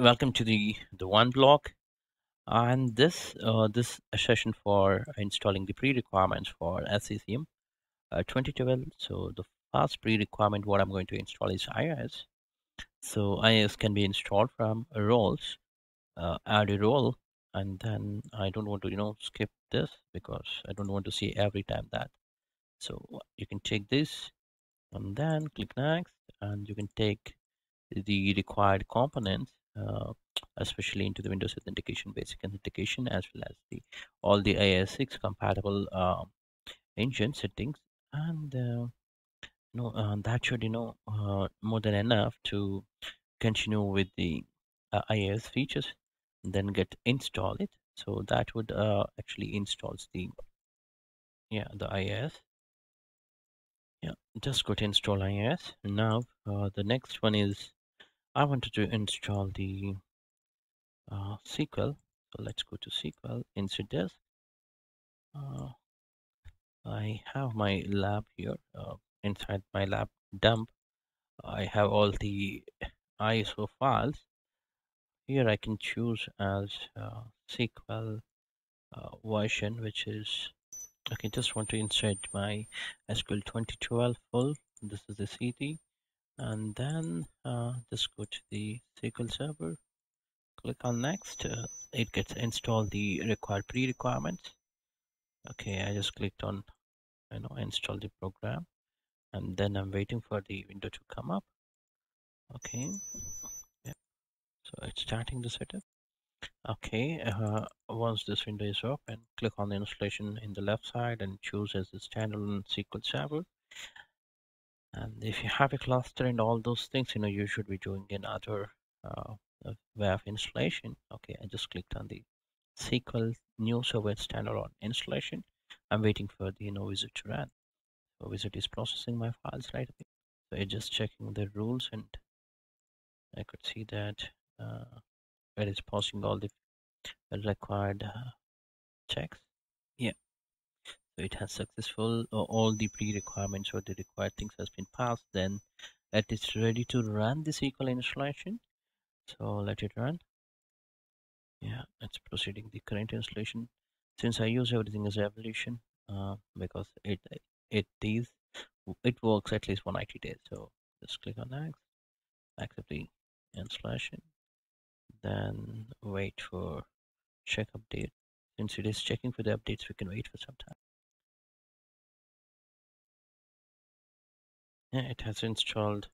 welcome to the the one block and this uh, this session for installing the pre-requirements for SCCM uh, 2012. So the first pre-requirement what I'm going to install is IIS. So IIS can be installed from roles, uh, add a role, and then I don't want to you know skip this because I don't want to see every time that. So you can take this and then click next, and you can take the required components especially into the Windows Authentication Basic Authentication as well as the all the IIS6 compatible uh, engine settings. And uh, no uh, that should you know uh, more than enough to continue with the uh, IIS features then get install it. So that would uh, actually installs the yeah the IIS yeah just go to install IIS now the next one is I wanted to install the uh, SQL. So let's go to SQL, insert disk. Uh, I have my lab here. Uh, inside my lab dump, I have all the ISO files. Here I can choose as uh, SQL uh, version, which is okay. Just want to insert my SQL 2012 full. This is the CD, and then uh, just go to the SQL Server click on next uh, it gets installed the required pre-requirements. Okay I just clicked on you know install the program and then I'm waiting for the window to come up. Okay yeah so it's starting the setup. Okay uh, once this window is open click on the installation in the left side and choose as a standalone SQL Server and if you have a cluster and all those things you know you should be doing another uh, way of installation. Okay i just clicked on the sql new server standalone installation. I'm waiting for the you know wizard to run. So wizard is processing my files right away. So it's just checking the rules and i could see that uh, it is passing all the required uh, checks. Yeah it has successful all the pre-requirements or the required things has been passed then it is ready to run the sql installation. So let it run. Yeah it's proceeding the current installation. Since i use everything as evolution uh, because it it is it works at least for 90 days. So just click on next accept the installation then wait for check update. Since it is checking for the updates we can wait for some time it has installed